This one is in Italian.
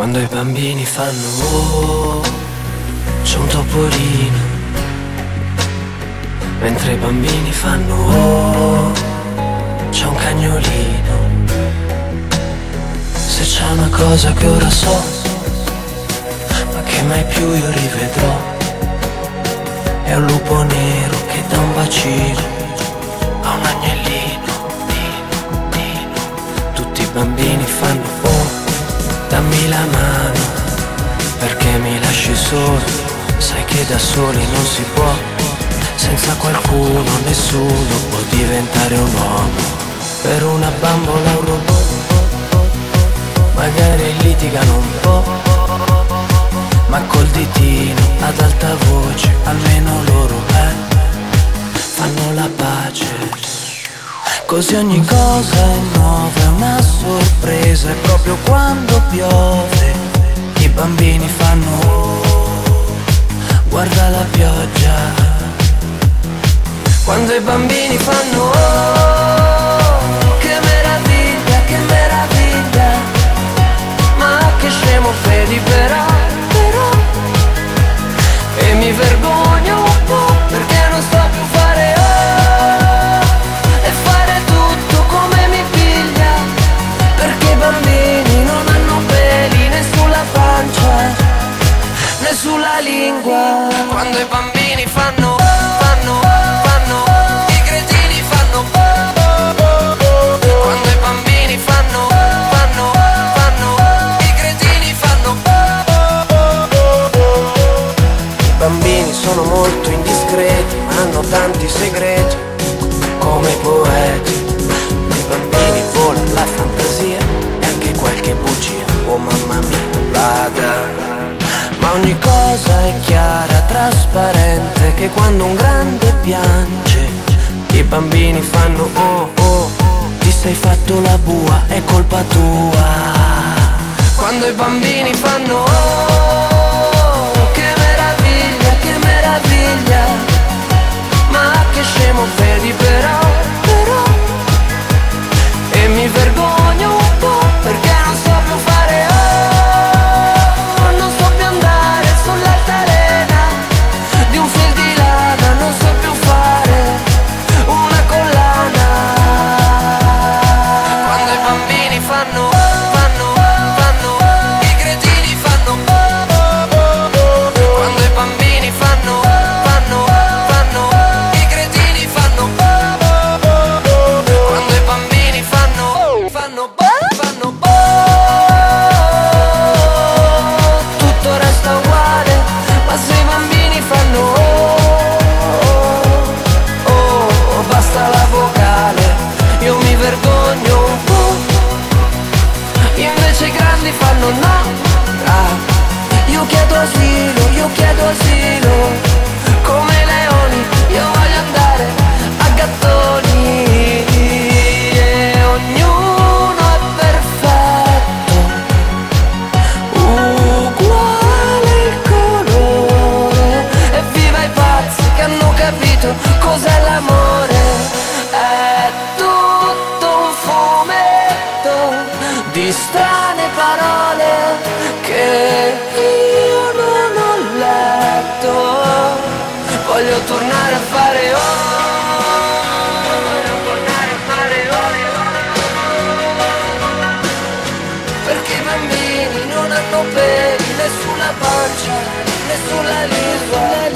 Quando i bambini fanno oh, c'è un topolino. Mentre i bambini fanno oh, c'è un cagnolino. Se c'è una cosa che ora so, ma che mai più io rivedrò, è un lupo nero che dà un bacino mano, perché mi lasci solo. Sai che da soli non si può, senza qualcuno nessuno può diventare un uomo. Per una bambola un robot, magari litigano un po', ma col ditino ad alta voce, almeno loro eh, fanno la pace. Così ogni cosa è nuova, è una sorpresa, proprio quando piove i bambini fanno guarda la pioggia. Quando i bambini fanno oh, sulla lingua. Quando i bambini fanno, fanno, fanno, i cretini fanno. Quando i bambini fanno, fanno, fanno, i cretini fanno. I bambini sono molto indiscreti, ma hanno tanti segreti, come i poeti. I bambini Che quando un grande piange. I bambini fanno oh oh Ti sei fatto la bua, è colpa tua. Quando i bambini fanno oh sulla pancia né sulla lingua